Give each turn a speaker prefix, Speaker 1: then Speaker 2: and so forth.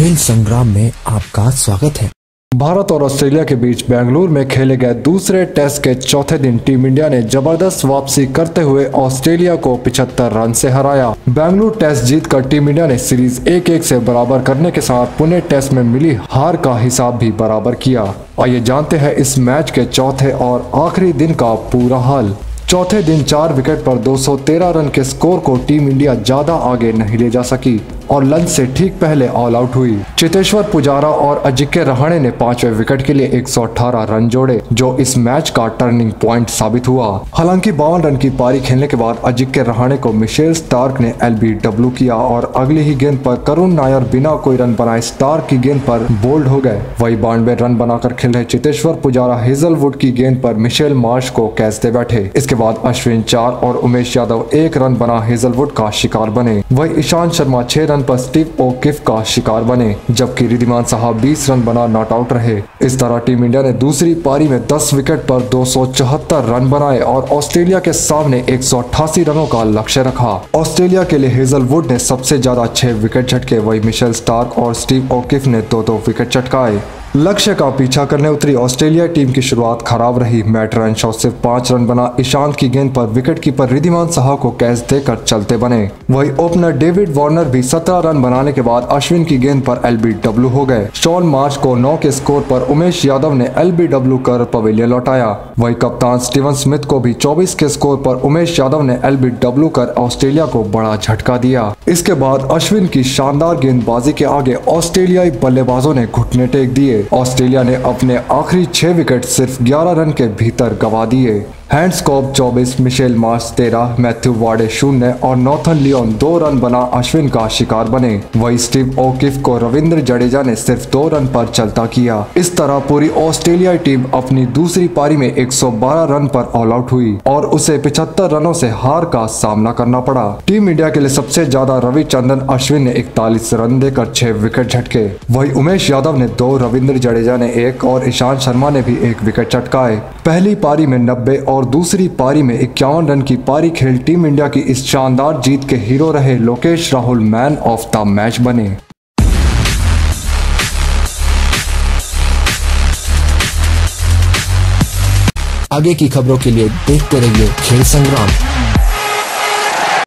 Speaker 1: खेल संग्राम में आपका स्वागत है।
Speaker 2: भारत और ऑस्ट्रेलिया के बीच बेंगलुरु में खेले गए दूसरे टेस्ट के चौथे दिन टीम इंडिया ने ज़बरदस्त वापसी करते हुए ऑस्ट्रेलिया को 75 रन से हराया। बेंगलुरु टेस्ट जीतकर टीम इंडिया ने सीरीज़ एक एक से बराबर करने के साथ पुणे टेस्ट में मिली हार का हिसाब भी बराबर किया। आइए जानते हैं इस मैच के चौथे और आखिरी दिन का पूरा हाल। चौथे दिन चार विकेट पर 213 रन के स्कोर को टीम इंडिया ज़्यादा आगे नहीं ले जा सकी। और लंच से ठीक पहले ऑल आउट हुई। चितेश्वर, पुजारा और अजिंक्य रहाणे ने पाँचवें विकेट के लिए 118 रन जोड़े, जो इस मैच का टर्निंग पॉइंट साबित हुआ। हालाँकि बावन रन की पारी खेलने के बाद अजिंक्य रहाणे को मिशेल स्टार्क ने एलबीडब्ल्यू किया और अगली ही गेंद पर करुण नायर बिना कोई रन बनाए स्टार्क की गेंद पर बोल्ड हो गए। वही बानवे रन बनाकर खेल रहे चितेश्वर, पुजारा, हेजलवुड की गेंद पर मिशेल मार्श को कैच दे बैठे। इसके बाद अश्विन चार और उमेश यादव एक रन बना हेजलवुड का शिकार बने। वही ईशांत शर्मा छह रन पर स्टीव ओकिफ का शिकार बने, जबकि रिधिमान साहब 20 रन बना नॉट आउट रहे। इस तरह टीम इंडिया ने दूसरी पारी में 10 विकेट पर दो सौ चौहत्तर रन बनाए और ऑस्ट्रेलिया के सामने एक सौ अठासी रनों का लक्ष्य रखा। ऑस्ट्रेलिया के लिए हेजलवुड ने सबसे ज़्यादा छह विकेट झटके, वही मिशेल स्टार्क और स्टीव ओकिफ ने दो दो विकेट चटकाए लक्ष्य का पीछा करने उतरी ऑस्ट्रेलिया टीम की शुरुआत खराब रही। मैट रन शॉट सिर्फ़ पाँच रन बना। ईशांत की गेंद पर विकेट कीपर रिधिमान साहा को कैच देकर चलते बने। वही ओपनर डेविड वार्नर भी 17 रन बनाने के बाद अश्विन की गेंद पर एलबीडब्ल्यू हो गए। शॉन मार्च को 9 के स्कोर पर उमेश यादव ने एलबीडब्ल्यू कर पवेलियन लौटाया। वही कप्तान स्टीवन स्मिथ को भी 24 के स्कोर पर उमेश यादव ने एलबीडब्ल्यू कर ऑस्ट्रेलिया को बड़ा झटका दिया। इसके बाद अश्विन की शानदार गेंदबाजी के आगे ऑस्ट्रेलियाई बल्लेबाजों ने घुटने टेक दिए। ऑस्ट्रेलिया ने अपने आखिरी छह विकेट सिर्फ़ 11 रन के भीतर गवा दिए। Handscomb 24 Mitchell Marsh 13 Matthew Wade शून्य और नॉर्थन लियोन दो रन बना अश्विन का शिकार बने। वही स्टीव ओकिफ को रविंद्र जडेजा ने सिर्फ़ दो रन पर चलता किया। इस तरह पूरी ऑस्ट्रेलियाई टीम अपनी दूसरी पारी में 112 रन पर ऑल आउट हुई और उसे 75 रनों से हार का सामना करना पड़ा। टीम इंडिया के लिए सबसे ज़्यादा रविचंद्रन अश्विन ने इकतालीस रन देकर छह विकेट झटके। वही उमेश यादव ने दो, रविंद्र जडेजा ने एक और ईशांत शर्मा ने भी एक विकेट चटकाए। पहली पारी में नब्बे और और दूसरी पारी में इक्यावन रन की पारी खेल टीम इंडिया की इस शानदार जीत के हीरो रहे Lokesh Rahul man of the match बने।
Speaker 1: आगे की खबरों के लिए देखते रहिए खेल संग्राम।